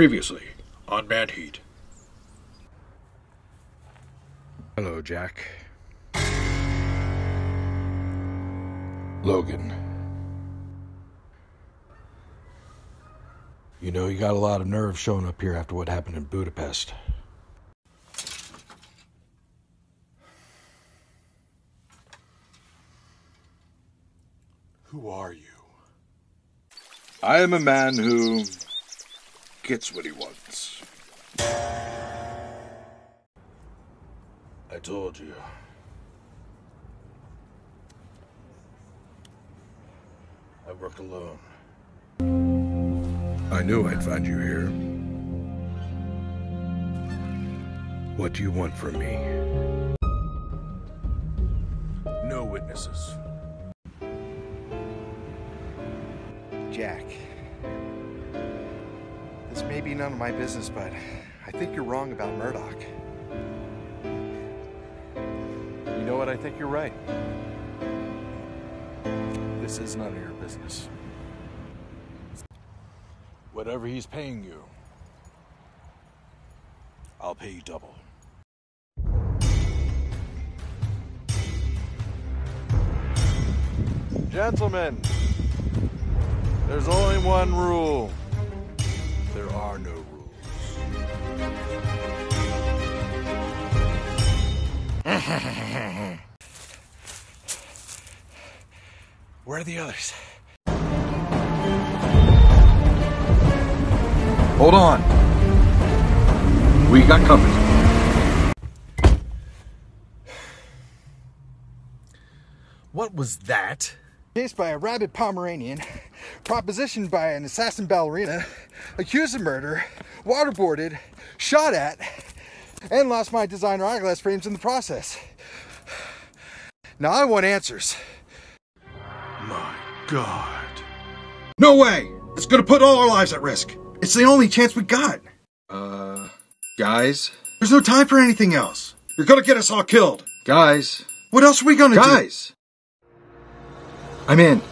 Previously on Manheat. Hello, Jack. Logan. You know, you got a lot of nerve showing up here after what happened in Budapest. Who are you? I am a man who gets what he wants. I told you. I work alone. I knew I'd find you here. What do you want from me? No witnesses. Jack. May be none of my business, but I think you're wrong about Murdoch. You know what? I think you're right. This is none of your business. Whatever he's paying you, I'll pay you double. Gentlemen, there's only one rule. There are no rules. Where are the others? Hold on. We got company. What was that? Chased by a rabid Pomeranian, propositioned by an assassin ballerina, accused of murder, waterboarded, shot at, and lost my designer eyeglass frames in the process. Now I want answers. My God. No way! It's gonna put all our lives at risk. It's the only chance we got. Uh, guys, There's no time for anything else. You're gonna get us all killed. guys, What else are we gonna guys. I'm in.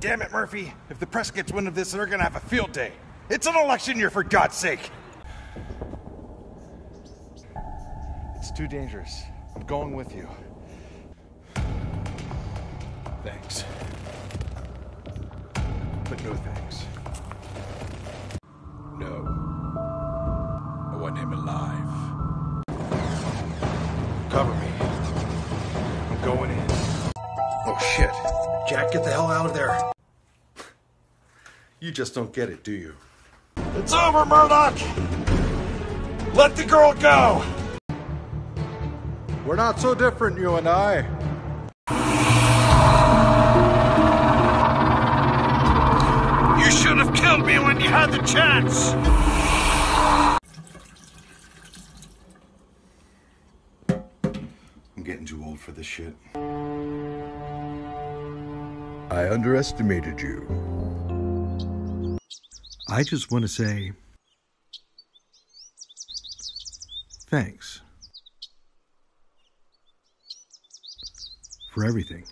Damn it, Murphy. If the press gets wind of this, they're gonna have a field day. It's an election year, for God's sake. It's too dangerous. I'm going with you. Thanks. But no thanks. No. I want him alive. Cover me. I'm going in. Oh shit. Jack, get the hell out of there. You just don't get it, do you? It's over, Murdoch! Let the girl go! We're not so different, you and I. You should have killed me when you had the chance! I'm getting too old for this shit. I underestimated you. I just want to say thanks for everything.